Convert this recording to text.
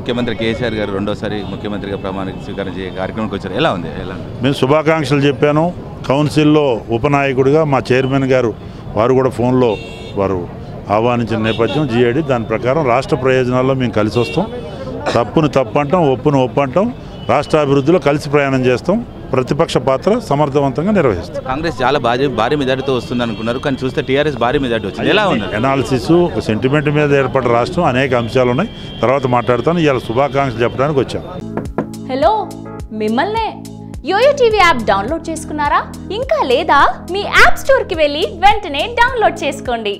ముఖ్యమంత్రి కేసీఆర్ గారు రెండోసారి ముఖ్యమంత్రిగా ప్రమాణ స్వీకారం చేయ కార్యక్రమానికి వచ్చారు. ఎలా ఉంది? ఎలా మేము శుభాకాంక్షలు చెప్పాను. కౌన్సిల్లో ఉపనాయకుడిగా మా చైర్మన్ గారు వారు కూడా ఫోన్లో వారు ఆహ్వానించిన నేపథ్యం జీఏడి దాని ప్రకారం రాష్ట్ర ప్రయోజనాల్లో మేము కలిసి వస్తాం తప్పును తప్పు అంటాం ఒప్పును ఒప్పు అంటాం రాష్ట్ర అభివృద్ధిలో కలిసి ప్రయాణం చేస్తాం. ప్రతిపక్ష పాత్ర సమర్థవంతంగా నిర్వహిస్తాం కాంగ్రెస్ చాలా భారీ భారీ మెజార్టీతో వస్తుంది అనుకున్నారు కానీ చూస్తే టీఆర్ఎస్ భారీ మెజార్టీ వచ్చింది. ఎలా ఉంది ఎనాలిసిస్ ఒక సెంటిమెంట్ మీద ఏర్పడ్డ రాష్ట్రం అనేక అంశాలు ఉన్నాయి. తర్వాత మాట్లాడతాను. ఇవాళ శుభాకాంక్షలు చెప్పడానికి వచ్చాం హలో మిమ్మల్నే యోయో టీవీ యాప్ డౌన్లోడ్ చేసుకున్నారా? ఇంకా లేదా మీ యాప్ స్టోర్కి వెళ్ళి వెంటనే డౌన్లోడ్ చేసుకోండి.